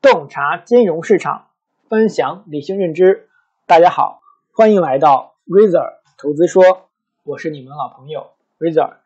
洞察金融市场，分享理性认知。大家好，欢迎来到 Razer 投资说，我是你们的老朋友 Razer。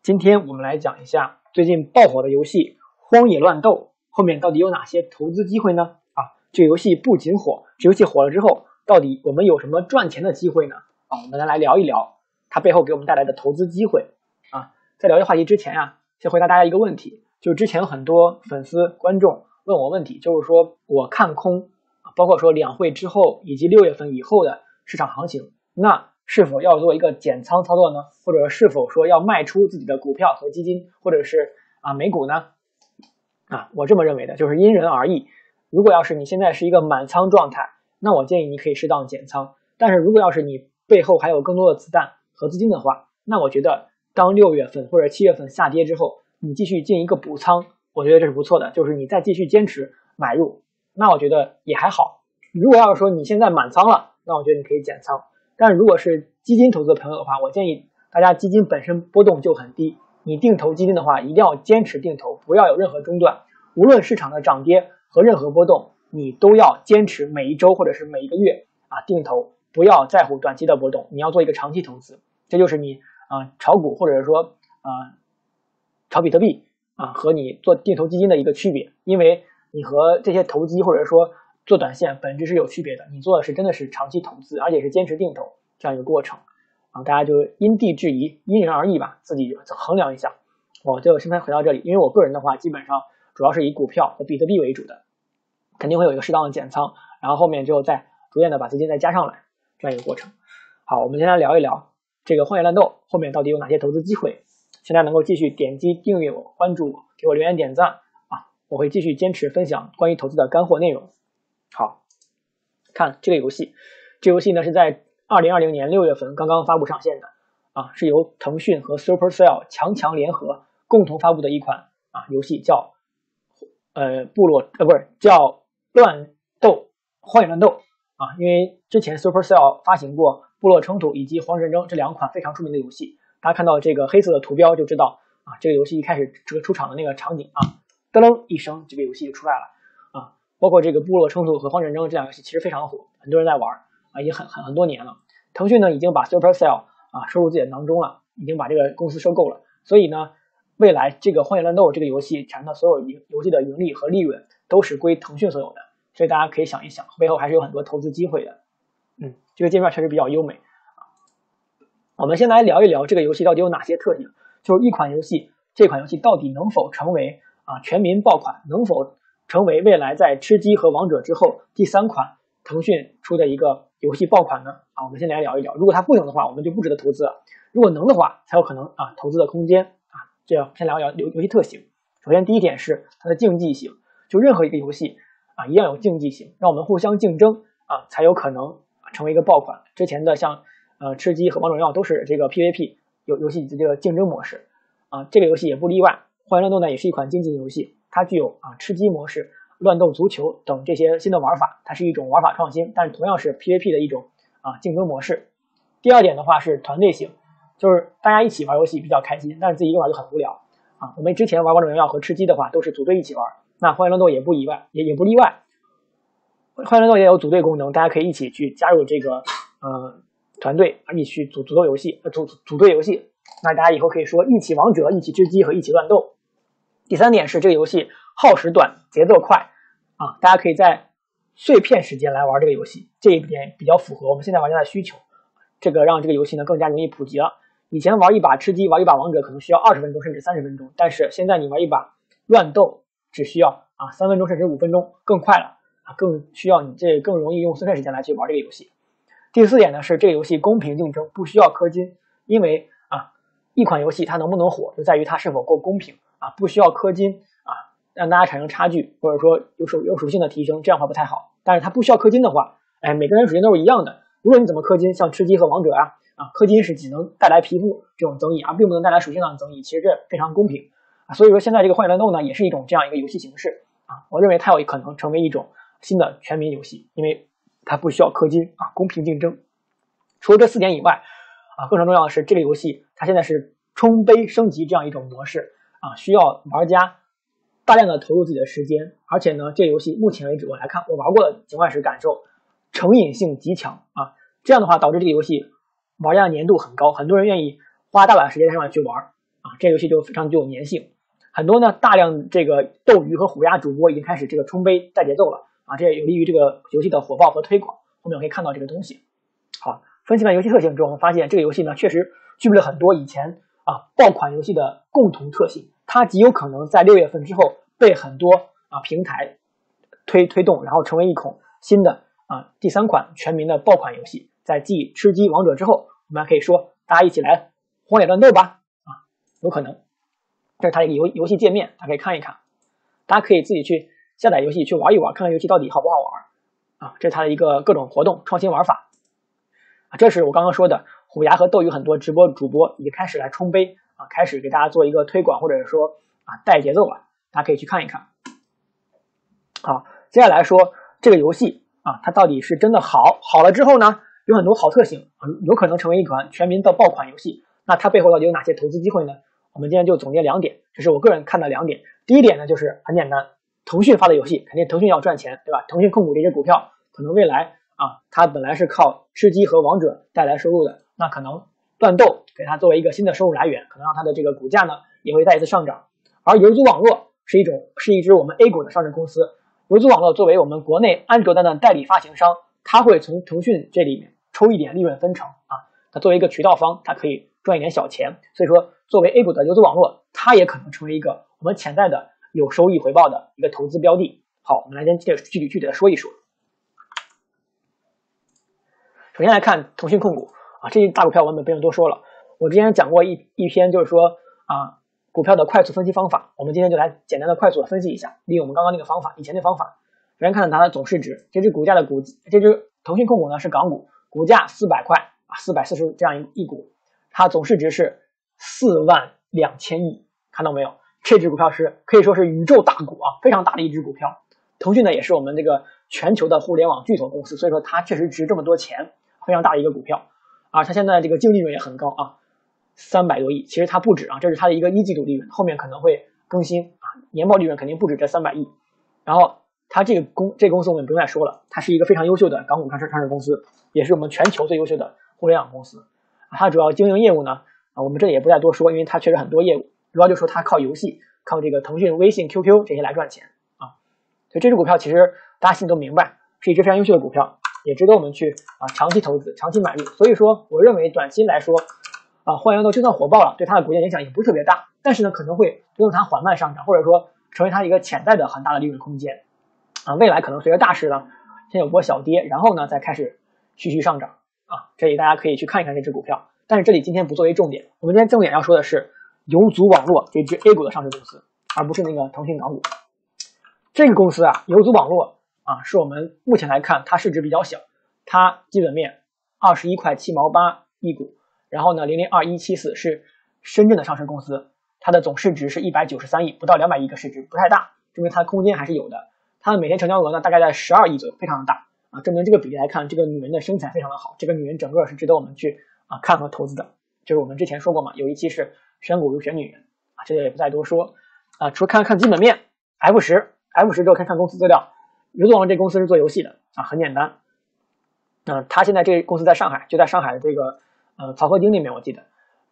今天我们来讲一下最近爆火的游戏《荒野乱斗》后面到底有哪些投资机会呢？啊，这游戏不仅火，这游戏火了之后，到底我们有什么赚钱的机会呢？啊，我们来聊一聊它背后给我们带来的投资机会。啊，在聊这话题之前啊，先回答大家一个问题。就之前很多粉丝观众问我问题，就是说我看空，包括说两会之后以及六月份以后的市场行情，那是否要做一个减仓操作呢？或者是否说要卖出自己的股票和基金，或者是啊美股呢？啊，我这么认为的，就是因人而异。如果要是你现在是一个满仓状态，那我建议你可以适当减仓。但是如果要是你背后还有更多的子弹和资金的话，那我觉得当六月份或者七月份下跌之后，你继续进一个补仓，我觉得这是不错的。就是你再继续坚持买入，那我觉得也还好。如果要是说你现在满仓了，那我觉得你可以减仓。但如果是基金投资的朋友的话，我建议大家基金本身波动就很低，你定投基金的话，一定要坚持定投，不要有任何中断。无论市场的涨跌和任何波动，你都要坚持每一周或者是每一个月啊定投，不要在乎短期的波动，你要做一个长期投资。这就是你啊炒股或者说啊。炒比特币啊，和你做定投基金的一个区别，因为你和这些投机或者说做短线本质是有区别的。你做的是真的是长期投资，而且是坚持定投这样一个过程啊。大家就因地制宜，因人而异吧，自己衡量一下。我就先回到这里，因为我个人的话，基本上主要是以股票和比特币为主的，肯定会有一个适当的减仓，然后后面就再逐渐的把资金再加上来这样一个过程。好，我们先来聊一聊这个荒野乱斗后面到底有哪些投资机会。现在能够继续点击订阅我、关注我、给我留言点赞啊！我会继续坚持分享关于投资的干货内容。好，看这个游戏，这游戏呢是在二零二零年六月份刚刚发布上线的啊，是由腾讯和 Supercell 强强联合共同发布的一款啊游戏，叫呃部落呃不是叫乱斗荒野乱斗啊，因为之前 Supercell 发行过部落冲突以及黄战争这两款非常出名的游戏。大家看到这个黑色的图标就知道啊，这个游戏一开始这个出场的那个场景啊，噔噔一声，这个游戏就出来了啊。包括这个部落冲突和荒野战争这两个游戏其实非常火，很多人在玩啊，已经很很很多年了。腾讯呢已经把 Supercell 啊收入自己的囊中了，已经把这个公司收购了。所以呢，未来这个荒野乱斗这个游戏产生的所有游游戏的盈利和利润都是归腾讯所有的。所以大家可以想一想，背后还是有很多投资机会的。嗯，这个界面确实比较优美。我们先来聊一聊这个游戏到底有哪些特点，就是一款游戏，这款游戏到底能否成为啊全民爆款，能否成为未来在吃鸡和王者之后第三款腾讯出的一个游戏爆款呢？啊，我们先来聊一聊。如果它不能的话，我们就不值得投资了；如果能的话，才有可能啊投资的空间啊。这样先聊一聊游游戏特性。首先第一点是它的竞技性，就任何一个游戏啊一样有竞技性，让我们互相竞争啊才有可能成为一个爆款。之前的像。呃，吃鸡和王者荣耀都是这个 PVP 游游戏的这个竞争模式啊，这个游戏也不例外。荒野乱斗呢也是一款竞技游戏，它具有啊吃鸡模式、乱斗足球等这些新的玩法，它是一种玩法创新，但是同样是 PVP 的一种啊竞争模式。第二点的话是团队性，就是大家一起玩游戏比较开心，但是自己一个人玩就很无聊啊。我们之前玩王者荣耀和吃鸡的话都是组队一起玩，那荒野乱斗也不意外，也也不例外。荒野乱斗也有组队功能，大家可以一起去加入这个呃。团队啊，一起组组队游戏，组组队游戏，那大家以后可以说一起王者，一起吃鸡和一起乱斗。第三点是这个游戏耗时短，节奏快啊，大家可以在碎片时间来玩这个游戏，这一点比较符合我们现在玩家的需求，这个让这个游戏呢更加容易普及了。以前玩一把吃鸡，玩一把王者可能需要二十分钟甚至三十分钟，但是现在你玩一把乱斗只需要啊三分钟甚至五分钟，更快了啊，更需要你这更容易用碎片时间来去玩这个游戏。第四点呢是这个游戏公平竞争，不需要氪金，因为啊一款游戏它能不能火，就在于它是否够公平啊，不需要氪金啊，让大家产生差距，或者说有属有属性的提升，这样的话不太好。但是它不需要氪金的话，哎，每个人属性都是一样的，无论你怎么氪金，像吃鸡和王者啊啊，氪金是只能带来皮肤这种增益，而并不能带来属性上的增益，其实这非常公平啊。所以说现在这个荒野乱斗呢，也是一种这样一个游戏形式啊，我认为它有可能成为一种新的全民游戏，因为。它不需要氪金啊，公平竞争。除了这四点以外，啊，更重要的是，这个游戏它现在是冲杯升级这样一种模式啊，需要玩家大量的投入自己的时间，而且呢，这游戏目前为止我来看，我玩过的情况是感受成瘾性极强啊。这样的话导致这个游戏玩家的粘度很高，很多人愿意花大把的时间在上面去玩啊。这游戏就非常具有粘性。很多呢大量这个斗鱼和虎牙主播已经开始这个冲杯带节奏了啊，这也有利于这个游戏的火爆和推广。后面我可以看到这个东西。好，分析完游戏特性之后，我们发现这个游戏呢确实具备了很多以前啊爆款游戏的共同特性。它极有可能在六月份之后被很多啊平台推推动，然后成为一款新的啊第三款全民的爆款游戏。在继吃鸡、王者之后，我们还可以说大家一起来荒野乱斗吧啊，有可能。这是它一个游游戏界面，大家可以看一看。大家可以自己去下载游戏去玩一玩，看看游戏到底好不好玩啊。这是它的一个各种活动创新玩法啊。这是我刚刚说的虎牙和斗鱼很多直播主播已经开始来冲杯。啊，开始给大家做一个推广，或者说啊带节奏了，大家可以去看一看。好，接下来说这个游戏啊，它到底是真的好？好了之后呢，有很多好特性，有可能成为一款全民的爆款游戏。那它背后到底有哪些投资机会呢？我们今天就总结两点，这是我个人看的两点。第一点呢，就是很简单，腾讯发的游戏肯定腾讯要赚钱，对吧？腾讯控股这些股票，可能未来啊，它本来是靠吃鸡和王者带来收入的，那可能。断斗给它作为一个新的收入来源，可能让它的这个股价呢也会再一次上涨。而游族网络是一种是一支我们 A 股的上市公司，游族网络作为我们国内安卓端的代理发行商，它会从腾讯这里面抽一点利润分成啊。它作为一个渠道方，它可以赚一点小钱。所以说，作为 A 股的游族网络，它也可能成为一个我们潜在的有收益回报的一个投资标的。好，我们来先具体具体的说一说。首先来看腾讯控股啊。这一大股票我们不用多说了，我之前讲过一一篇，就是说啊股票的快速分析方法，我们今天就来简单的快速的分析一下，利用我们刚刚那个方法，以前的方法。首先看它的总市值，这只股价的股，这只腾讯控股呢是港股，股价四百块啊，四百四十这样一一股，它总市值是四万两千亿，看到没有？这只股票是可以说是宇宙大股啊，非常大的一只股票。腾讯呢也是我们这个全球的互联网巨头公司，所以说它确实值这么多钱，非常大的一个股票。啊，它现在这个净利润也很高啊，三百多亿。其实它不止啊，这是它的一个一季度利润，后面可能会更新啊，年报利润肯定不止这三百亿。然后它这个公这公司我们不用再说了，它是一个非常优秀的港股上市上市公司，也是我们全球最优秀的互联网公司。它主要经营业务呢，啊，我们这里也不再多说，因为它确实很多业务，主要就说它靠游戏，靠这个腾讯、微信、QQ 这些来赚钱啊。所以这只股票其实大家心里都明白，是一只非常优秀的股票。也值得我们去啊长期投资、长期买入。所以说，我认为短期来说，啊，荒野斗就算火爆了，对它的股价影响也不是特别大。但是呢，可能会推动它缓慢上涨，或者说成为它一个潜在的很大的利润空间。啊，未来可能随着大势呢，先有波小跌，然后呢再开始徐徐上涨。啊，这里大家可以去看一看这只股票。但是这里今天不作为重点，我们今天重点要说的是游族网络这只 A 股的上市公司，而不是那个腾讯港股。这个公司啊，游族网络。啊，是我们目前来看，它市值比较小，它基本面二十一块七毛八一股，然后呢零零二一七四是深圳的上市公司，它的总市值是一百九十三亿，不到两百亿个市值，不太大，证明它的空间还是有的。它的每天成交额呢大概在十二亿左右，非常的大啊，证明这个比例来看，这个女人的身材非常的好，这个女人整个是值得我们去啊看和投资的。就是我们之前说过嘛，有一期是选股如选女人啊，这个也不再多说啊，除了看看基本面，F 十 F 十之后看看公司资料。游族网这公司是做游戏的啊，很简单。嗯，他现在这公司在上海，就在上海的这个呃漕河泾里面，我记得。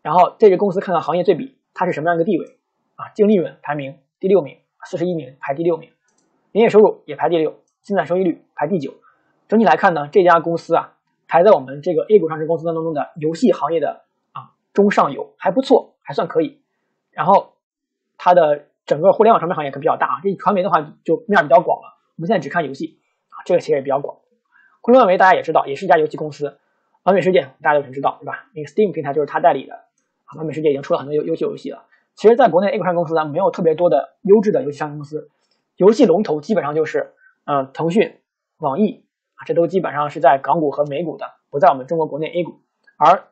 然后这个公司看看行业对比，它是什么样一个地位啊？净利润排名第六名，四十一名排第六名，营业收入也排第六，净资产收益率排第九。整体来看呢，这家公司啊排在我们这个 A 股上市公司当中的游戏行业的中上游，还不错，还算可以。然后它的整个互联网传媒行业可比较大啊，这传媒的话就面比较广了。我们现在只看游戏啊，这个其实也比较广。昆仑万维大家也知道，也是一家游戏公司。完美世界大家都很知道，对吧？那个 Steam 平台就是他代理的。完美世界已经出了很多优优秀游戏了。其实，在国内 A 股上市公司呢，没有特别多的优质的游戏上市公司。游戏龙头基本上就是，嗯，腾讯、网易啊，这都基本上是在港股和美股的，不在我们中国国内 A 股。而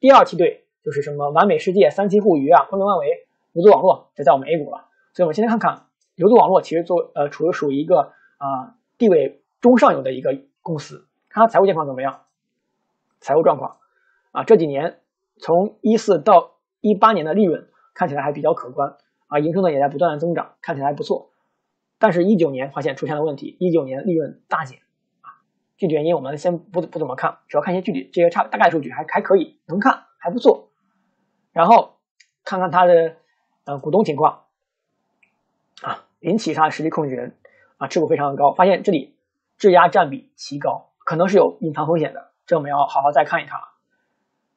第二梯队就是什么完美世界、三七互娱啊、昆仑万维、游族网络，这在我们 A 股了。所以，我们先来看看。游族网络其实做呃处于属于一个啊地位中上游的一个公司，看它财务状况怎么样？财务状况啊这几年从一四到一八年的利润看起来还比较可观啊，营收呢也在不断的增长，看起来还不错。但是，一九年发现出现了问题，一九年利润大减啊，具体原因我们先不不怎么看，主要看一些具体这些差大概数据还还可以，能看还不错。然后看看它的呃股东情况啊，引起它实际控制人啊持股非常的高，发现这里质押占比奇高，可能是有隐藏风险的，这我们要好好再看一看了。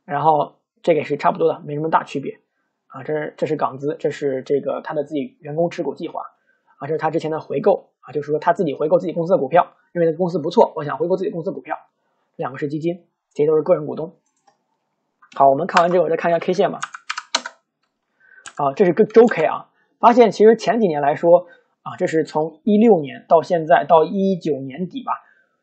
然后这个也是差不多的，没什么大区别啊。这是这是港资，这是这个他的自己员工持股计划。啊，这是他之前的回购啊，就是说他自己回购自己公司的股票，认为公司不错，我想回购自己公司股票。两个是基金，这些都是个人股东。好，我们看完这个，我再看一下 K 线吧。啊，这是个周 K 啊，发现其实前几年来说啊，这是从一六年到现在到一九年底吧，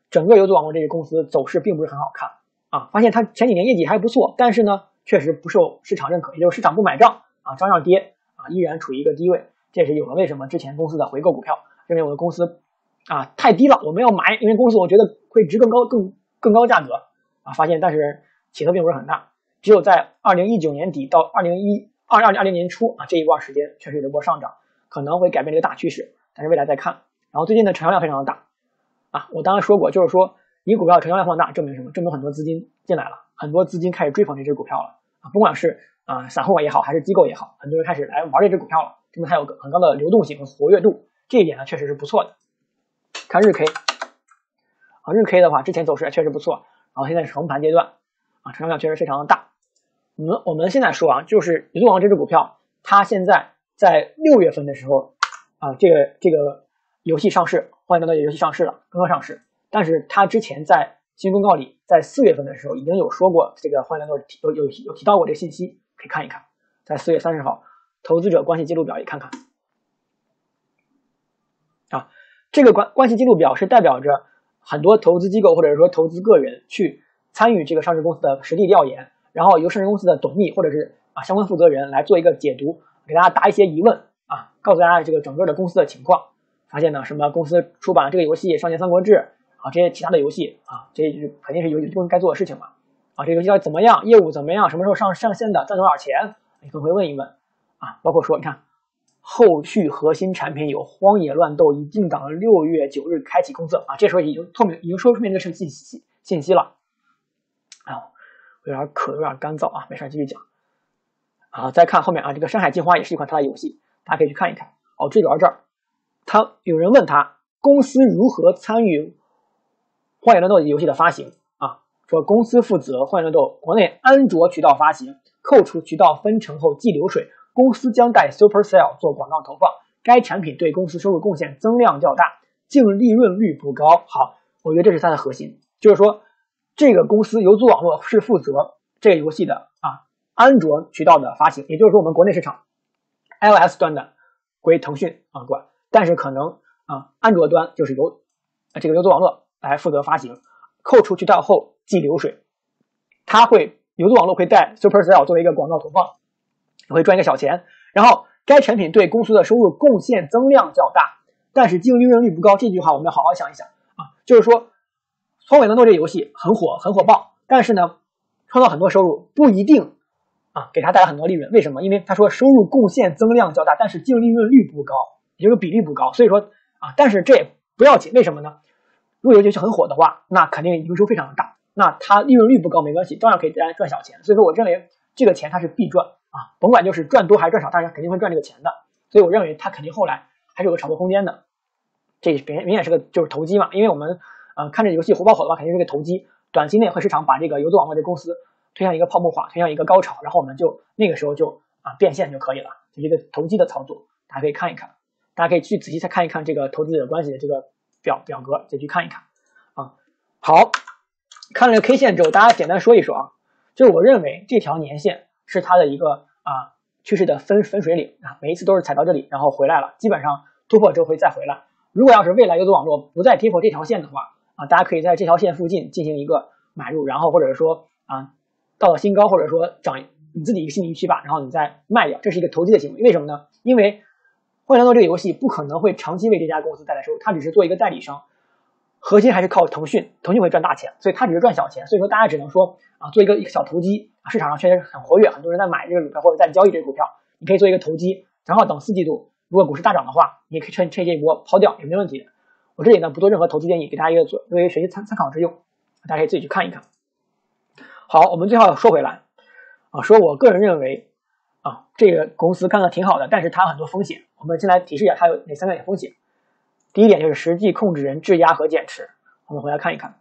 整个游资网络这些公司走势并不是很好看啊。发现它前几年业绩还不错，但是呢，确实不受市场认可，也就是市场不买账啊，照样跌啊，依然处于一个低位。这也是有了为什么之前公司的回购股票，认为我的公司啊太低了，我没有买，因为公司我觉得会值更高、更更高价格啊。发现但是起色并不是很大，只有在二零一九年底到二零一二二零二零年初啊这一段时间确实有一波上涨，可能会改变这个大趋势，但是未来再看。然后最近的成交量非常的大啊，我刚才说过，就是说你股票成交量放大，证明什么？证明很多资金进来了，很多资金开始追捧这只股票了啊，不管是啊散户也好，还是机构也好，很多人开始来玩这只股票了。证明它有个很高的流动性和活跃度，这一点呢确实是不错的。看日 K，啊日 K 的话，之前走势也确实不错，然后现在是横盘阶段，啊成交量确实非常的大。我们我们现在说啊，就是游资网这只股票，它现在在六月份的时候啊，这个这个游戏上市，欢迎来到游戏上市了，刚刚上市。但是它之前在新公告里，在四月份的时候已经有说过这个欢迎来到有有有提到过这个信息，可以看一看，在四月三十号。投资者关系记录表也看看啊，这个关关系记录表是代表着很多投资机构或者说投资个人去参与这个上市公司的实地调研，然后由上市公司的董秘或者是啊相关负责人来做一个解读，给大家答一些疑问啊，告诉大家这个整个的公司的情况。发现呢，什么公司出版了这个游戏《少年三国志》啊，这些其他的游戏啊，这肯定是游戏公司该做的事情嘛啊，这个游戏怎么样，业务怎么样，什么时候上上线的，赚多少钱，你可能会问一问。啊，包括说，你看，后续核心产品有《荒野乱斗》，已定档六月九日开启公测啊，这时候已经透明，已经说出面这个信息信息了。啊，有点渴，有点干燥啊，没事，继续讲。啊，再看后面啊，这个《山海镜花》也是一款他的游戏，大家可以去看一看。哦，追到这儿，他有人问他公司如何参与《荒野乱斗》游戏的发行啊？说公司负责《荒野乱斗》国内安卓渠道发行，扣除渠道分成后计流水。公司将带 Supercell 做广告投放，该产品对公司收入贡献增量较大，净利润率不高。好，我觉得这是它的核心，就是说这个公司游资网络是负责这个游戏的啊，安卓渠道的发行，也就是说我们国内市场 iOS 端的归腾讯啊管，但是可能啊安卓端就是由这个游资网络来负责发行，扣除渠道后计流水，它会游资网络会带 Supercell 作为一个广告投放。会赚一个小钱，然后该产品对公司的收入贡献增量较大，但是净利润率不高。这句话我们要好好想一想啊，就是说，荒野乱斗这游戏很火，很火爆，但是呢，创造很多收入不一定啊，给他带来很多利润。为什么？因为他说收入贡献增量较大，但是净利润率不高，也就是比例不高。所以说啊，但是这也不要紧，为什么呢？如果游戏很火的话，那肯定营收非常的大，那它利润率不高没关系，照样可以赚赚小钱。所以说，我认为这个钱它是必赚。啊，甭管就是赚多还是赚少，大家肯定会赚这个钱的，所以我认为它肯定后来还是有个炒作空间的。这明明显是个就是投机嘛，因为我们呃看这游戏火爆火的话，肯定是个投机，短期内会市场把这个游资网络这公司推向一个泡沫化，推向一个高潮，然后我们就那个时候就啊变现就可以了，就是一个投机的操作，大家可以看一看，大家可以去仔细再看一看这个投资者关系的这个表表格，再去看一看啊。好，看了这个 K 线之后，大家简单说一说啊，就是我认为这条年线。是它的一个啊趋势的分分水岭啊，每一次都是踩到这里，然后回来了，基本上突破之后会再回来。如果要是未来游资网络不再跌破这条线的话啊，大家可以在这条线附近进行一个买入，然后或者说啊到了新高，或者说涨你自己一个心理预期吧，然后你再卖掉，这是一个投机的行为。为什么呢？因为《幻想斗》这个游戏不可能会长期为这家公司带来收入，它只是做一个代理商。核心还是靠腾讯，腾讯会赚大钱，所以它只是赚小钱。所以说大家只能说啊，做一个一个小投机。市场上确实很活跃，很多人在买这个股票或者在交易这个股票。你可以做一个投机，然后等四季度如果股市大涨的话，你可以趁趁这一波抛掉也没问题。我这里呢不做任何投资建议，给大家一个做作为学习参参考之用，大家可以自己去看一看。好，我们最后说回来啊，说我个人认为啊，这个公司看着挺好的，但是它有很多风险。我们先来提示一下它有哪三个风险。第一点就是实际控制人质押和减持，我们回来看一看。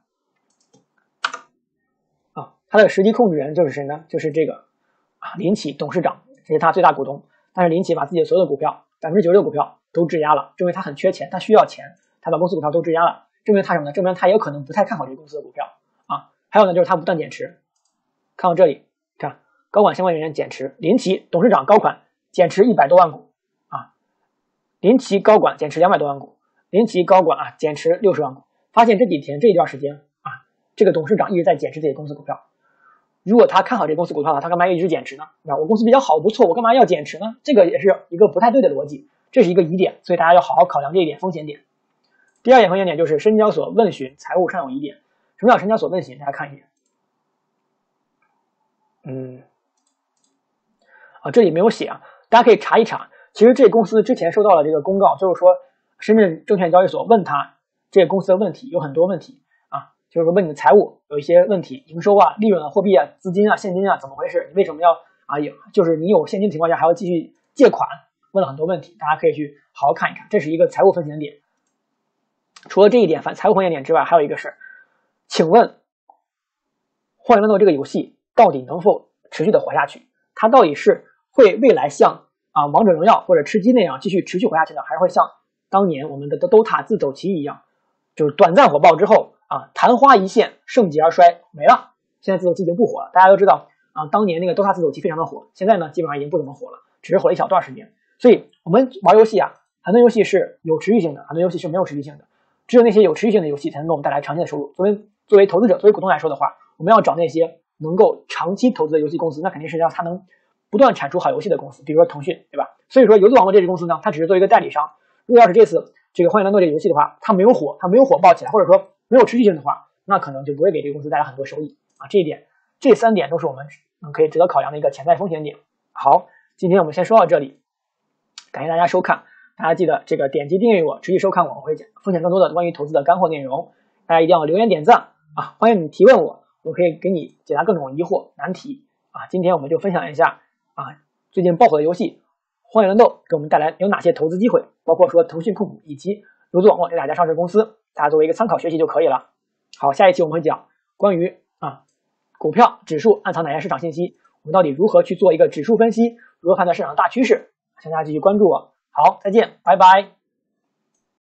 啊，它的实际控制人就是谁呢？就是这个啊，林奇董事长，这是他最大股东。但是林奇把自己的所有的股票，百分之九十六股票都质押了，证明他很缺钱，他需要钱，他把公司股票都质押了，证明他什么呢？证明他也有可能不太看好这个公司的股票啊。还有呢，就是他不断减持。看到这里，看高管相关人员减持，林奇董事长高管减持一百多万股啊，林奇高管减持两百多万股。林奇高管啊减持六十万股，发现这几天这一段时间啊，这个董事长一直在减持自己公司股票。如果他看好这公司股票了，他干嘛一直减持呢？那我公司比较好不错，我干嘛要减持呢？这个也是一个不太对的逻辑，这是一个疑点，所以大家要好好考量这一点风险点。第二点风险点就是深交所问询财务上有疑点。什么叫深交所问询？大家看一眼。嗯，啊，这里没有写啊，大家可以查一查。其实这公司之前收到了这个公告，就是说。深圳证券交易所问他这个公司的问题有很多问题啊，就是说问你的财务有一些问题，营收啊、利润啊、货币啊、资金啊、现金啊怎么回事？你为什么要啊有？就是你有现金情况下还要继续借款？问了很多问题，大家可以去好好看一看，这是一个财务风险点。除了这一点反财务风险点之外，还有一个事，请问《荒野乱斗》这个游戏到底能否持续的活下去？它到底是会未来像啊《王者荣耀》或者吃鸡那样继续持续活下去呢，还是会像？当年我们的 DOTA 自走棋一样，就是短暂火爆之后啊，昙花一现，盛极而衰，没了。现在自走棋已经不火了。大家都知道啊，当年那个 DOTA 自走棋非常的火，现在呢，基本上已经不怎么火了，只是火了一小段时间。所以，我们玩游戏啊，很多游戏是有持续性的，很多游戏是没有持续性的。只有那些有持续性的游戏，才能给我们带来长期的收入。作为作为投资者，作为股东来说的话，我们要找那些能够长期投资的游戏公司，那肯定是要它能不断产出好游戏的公司，比如说腾讯，对吧？所以说，游戏网络这支公司呢，它只是做一个代理商。如果要是这次这个《荒野乱斗》这个游戏的话，它没有火，它没有火爆起来，或者说没有持续性的话，那可能就不会给这个公司带来很多收益啊。这一点，这三点都是我们可以值得考量的一个潜在风险点。好，今天我们先说到这里，感谢大家收看，大家记得这个点击订阅我，持续收看我，我会讲分享更多的关于投资的干货内容。大家一定要留言点赞啊，欢迎你提问我，我可以给你解答各种疑惑难题啊。今天我们就分享一下啊最近爆火的游戏。荒野乱斗给我们带来有哪些投资机会？包括说腾讯控股以及游资网络这两家上市公司，大家作为一个参考学习就可以了。好，下一期我们会讲关于啊股票指数暗藏哪些市场信息，我们到底如何去做一个指数分析，如何判断市场大趋势，请大家继续关注我。好，再见，拜拜。